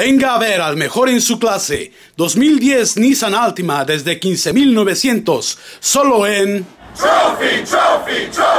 Venga a ver al mejor en su clase. 2010 Nissan Altima desde 15.900. Solo en... Trophy, trophy, trophy